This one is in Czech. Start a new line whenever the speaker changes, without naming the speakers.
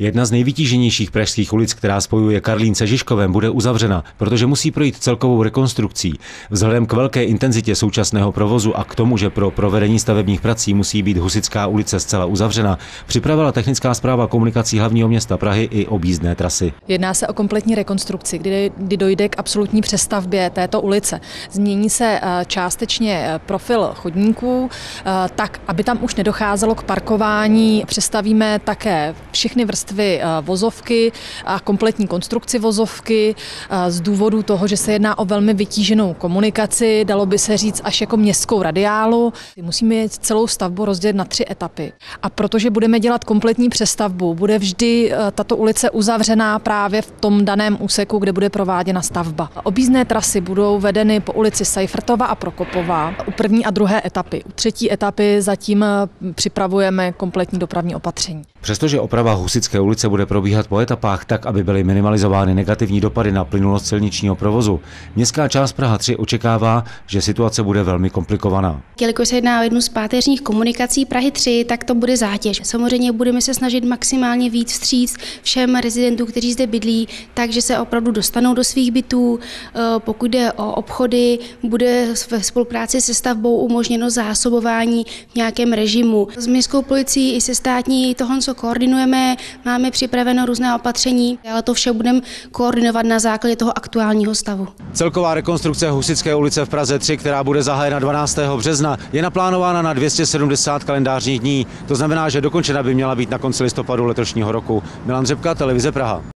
Jedna z nejvytíženějších pražských ulic, která spojuje Karlín se Žižkovem, bude uzavřena, protože musí projít celkovou rekonstrukcí. Vzhledem k velké intenzitě současného provozu a k tomu, že pro provedení stavebních prací musí být Husická ulice zcela uzavřena, připravila technická zpráva komunikací hlavního města Prahy i objízdné trasy.
Jedná se o kompletní rekonstrukci, kdy, kdy dojde k absolutní přestavbě této ulice. Změní se eh, částečně eh, profil chodníků, eh, tak, aby tam už nedocházelo k parkování. Přestavíme také všechny vrstvy vrstvy eh, vozovky a kompletní konstrukci vozovky eh, z důvodu toho, že se jedná o velmi vytíženou komunikaci, dalo by se říct až jako městskou radiálu. Musíme celou stavbu rozdělit na tři etapy. A protože budeme dělat kompletní přestavbu, bude vždy eh, tato ulice uzavřená právě v tom daném úseku, kde bude prováděna stavba. Objízdné trasy budou vedeny po ulici Seifertova a Prokopova u první a druhé etapy. U třetí etapy zatím připravujeme kompletní dopravní opatření.
Přestože oprava Husické ulice bude probíhat po etapách tak, aby byly minimalizovány negativní dopady na plynulost silničního provozu, městská část Praha 3 očekává, že situace bude velmi komplikovaná.
Jelikož se jedná o jednu z páteřních komunikací Prahy 3, tak to bude zátěž. Samozřejmě budeme se snažit maximálně víc vstříc všem rezidentům, kteří zde bydlí, takže se opravdu dostanou do svých bytů. Eh, pokud jde o obchody, bude ve spolupráci se stavbou umožněno zásobování v nějakém režimu. S městskou policií i se státní toho co koordinujeme, máme připraveno různé opatření, ale to vše budeme koordinovat na základě toho aktuálního stavu.
Celková rekonstrukce Husické ulice v Praze 3, která bude zahájena 12. března, je naplánována na 270 kalendářních dní. To znamená, že dokončena by měla být na konci listopadu letošního roku. Milan Řepka, Televize Praha.